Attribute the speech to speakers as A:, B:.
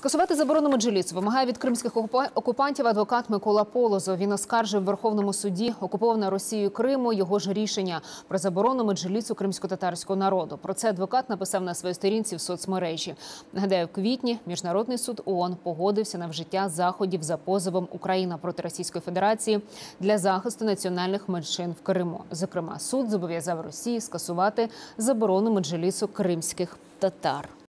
A: Скасувати заборону меджлісу вимагає від кримських окупантів адвокат Микола Полозов. Він оскаржив в Верховному суді окуповане Росією Криму його ж рішення про заборону меджлісу кримсько-татарського народу. Про це адвокат написав на своїй сторінці в соцмережі. Нагадаю, в квітні міжнародний суд ООН погодився на вжиття заходів за позовом Україна проти Російської Федерації для захисту національних меншин в Криму. Зокрема, суд зобов'язав Росії скасувати заборону меджлісу кримських татар.